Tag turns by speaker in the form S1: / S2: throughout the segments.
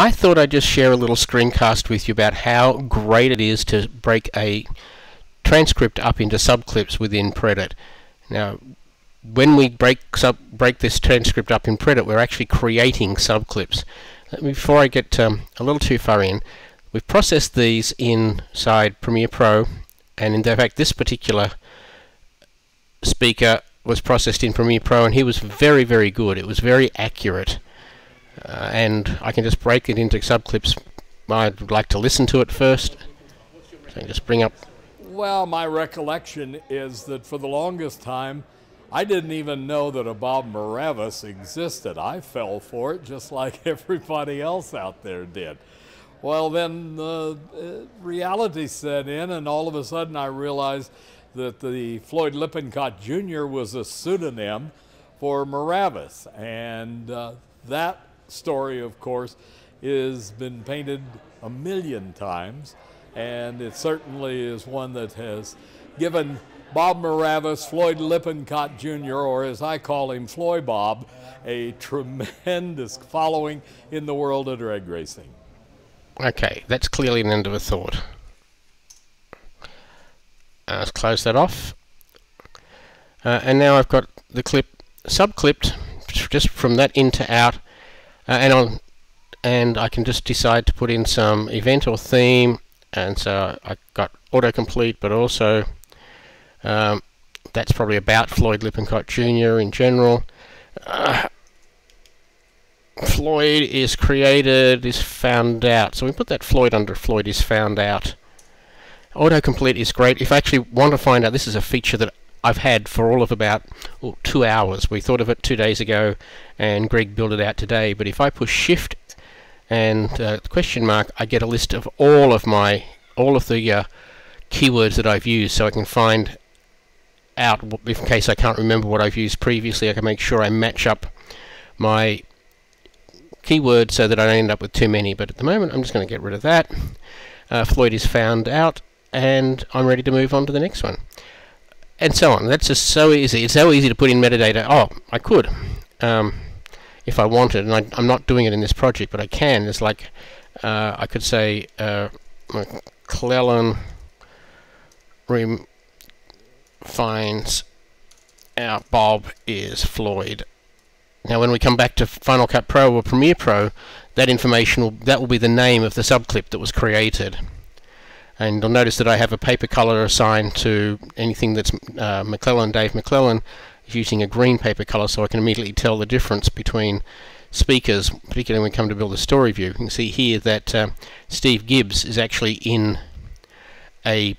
S1: I thought I'd just share a little screencast with you about how great it is to break a transcript up into subclips within Predit. Now, when we break sub break this transcript up in Predit, we're actually creating subclips. Before I get um, a little too far in, we've processed these inside Premiere Pro, and in fact, this particular speaker was processed in Premiere Pro, and he was very, very good. It was very accurate, uh, and I can just break it into subclips. I'd like to listen to it first. So just bring up.
S2: Well, my recollection is that for the longest time, I didn't even know that a Bob Muravez existed. I fell for it just like everybody else out there did. Well, then uh, reality set in, and all of a sudden I realized that the Floyd Lippencott Jr. was a pseudonym for Muravez. And uh, that story, of course, has been painted a million times, and it certainly is one that has given Bob Muravez, Floyd Lippencott Jr., or as I call him, Floyd Bob, a tremendous following in the world of drag racing.
S1: Okay, that's clearly an end of a thought. Uh, let's close that off. Uh, and now I've got the clip subclipped just from that in to out, uh, and on, and I can just decide to put in some event or theme, and so I got autocomplete, but also um, that's probably about Floyd Lippencott Jr. in general. Uh, Floyd is created, is found out. So we put that Floyd under Floyd is found out. Autocomplete is great. If I actually want to find out, this is a feature that I've had for all of about oh, two hours. We thought of it two days ago, and Greg built it out today. But if I push Shift and uh, question mark, I get a list of all of my all of the uh, keywords that I've used, so I can find out in case I can't remember what I've used previously. I can make sure I match up my keywords so that I don't end up with too many. But at the moment, I'm just going to get rid of that. Uh, Floyd is found out, and I'm ready to move on to the next one. And so on. That's just so easy. It's so easy to put in metadata. Oh, I could, um, if I wanted, and I, am not doing it in this project, but I can. It's like uh, I could say uh, McClellan finds out Bob is Floyd. Now, when we come back to Final Cut Pro or Premiere Pro, that information will that will be the name of the subclip that was created and you'll notice that I have a paper color assigned to anything that's uh, McClellan, Dave McClellan is using a green paper color so I can immediately tell the difference between speakers, particularly when we come to build a story view. You can see here that uh, Steve Gibbs is actually in a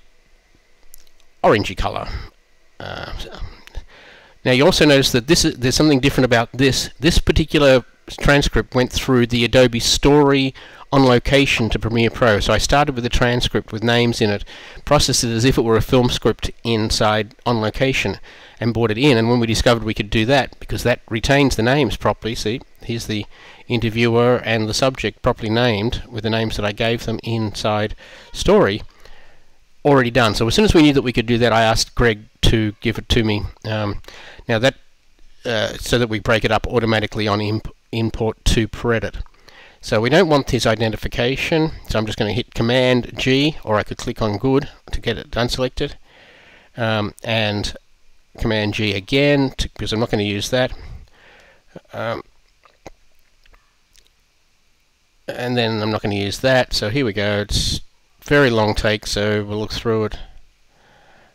S1: orangey color. Uh, now you also notice that this is, there's something different about this. This particular transcript went through the Adobe Story on location to Premiere Pro. So I started with a transcript with names in it, processed it as if it were a film script inside on location, and brought it in. And when we discovered we could do that, because that retains the names properly, see, here's the interviewer and the subject properly named with the names that I gave them inside Story, already done. So as soon as we knew that we could do that, I asked Greg to give it to me. Um, now that uh, so that we break it up automatically on imp import to Predit. So we don't want this identification, so I'm just going to hit Command G, or I could click on Good to get it unselected, um, and Command G again, to, because I'm not going to use that. Um, and then I'm not going to use that, so here we go. It's very long take, so we'll look through it.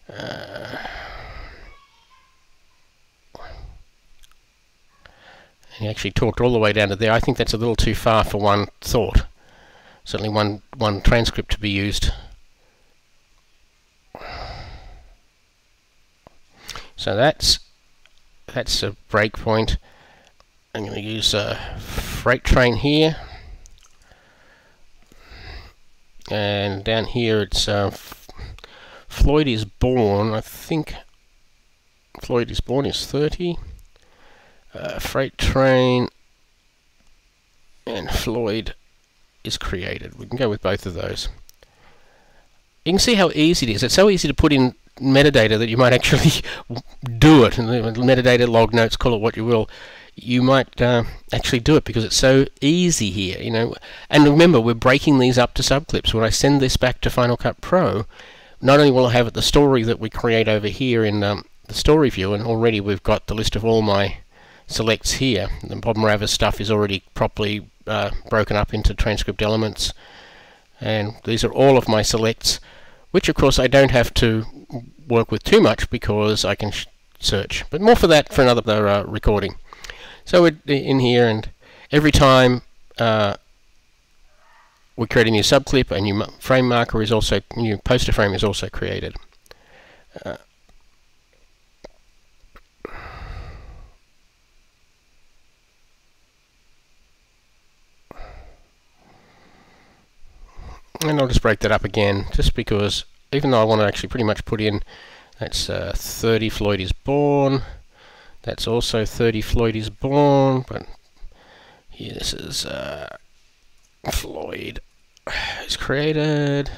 S1: Uh, He actually talked all the way down to there. I think that's a little too far for one thought. Certainly one, one transcript to be used. So that's that's a breakpoint. I'm going to use a freight train here. And down here it's uh, Floyd is born, I think Floyd is born is 30 uh, freight train and Floyd is created. We can go with both of those. You can see how easy it is. It's so easy to put in metadata that you might actually do it. Metadata, log notes, call it what you will. you might uh, actually do it because it's so easy here, you know. And remember, we're breaking these up to subclips. When I send this back to Final Cut Pro, not only will I have the story that we create over here in um, the story view, and already we've got the list of all my selects here. The Bob Muravez stuff is already properly uh, broken up into transcript elements, and these are all of my selects, which of course I don't have to work with too much because I can search. But more for that for another uh, recording. So we're in here, and every time uh, we create a new subclip, a new frame marker is also, new poster frame is also created. Uh, and I'll just break that up again, just because even though I want to actually pretty much put in that's uh, 30 Floyd is born. That's also 30 Floyd is born, but here this is uh, Floyd is created.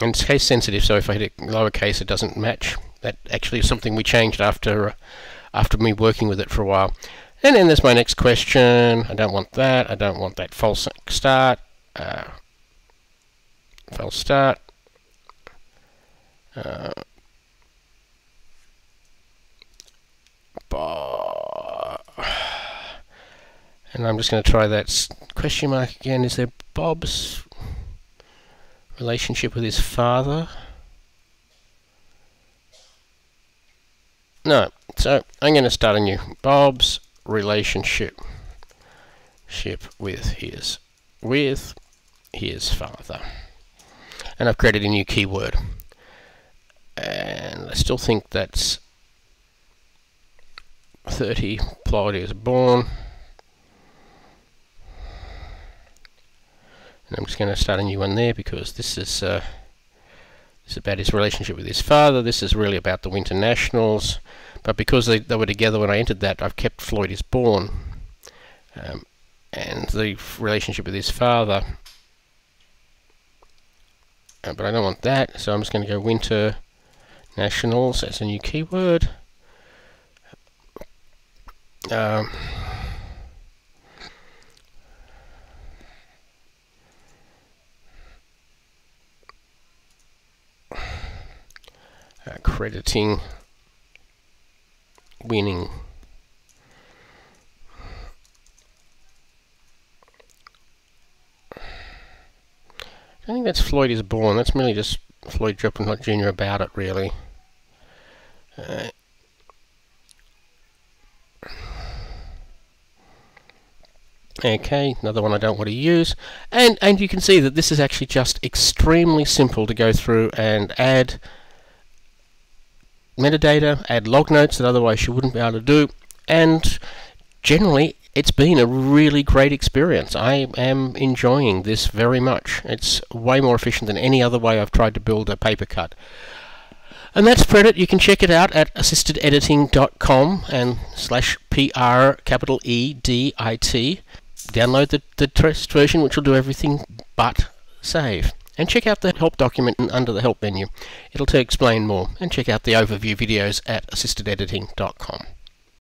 S1: And it's case sensitive, so if I hit it lowercase, it doesn't match. That actually is something we changed after uh, after me working with it for a while. And then there's my next question. I don't want that. I don't want that false start. Uh, false start. Uh, and I'm just going to try that question mark again. Is there Bob's relationship with his father? No. So I'm going to start a new Bob's relationship ship with his with his father. And I've created a new keyword. And I still think that's 30 Floyd is born. And I'm just going to start a new one there because this is uh, is about his relationship with his father. This is really about the Winter Nationals. But because they, they were together when I entered that I've kept Floyd is born. Um, and the relationship with his father uh, but I don't want that, so I'm just going to go Winter Nationals. As a new keyword. Um, crediting winning I think that's Floyd is Born. That's merely just Floyd Not Jr. about it, really. Uh, okay, another one I don't want to use. And, and you can see that this is actually just extremely simple to go through and add metadata, add log notes that otherwise you wouldn't be able to do, and generally it's been a really great experience. I am enjoying this very much. It's way more efficient than any other way I've tried to build a paper cut. And that's Predit. You can check it out at assistedediting.com and slash PR capital E D I T. Download the, the test version, which will do everything but save. And check out the help document under the help menu. It'll explain more. And check out the overview videos at assistedediting.com.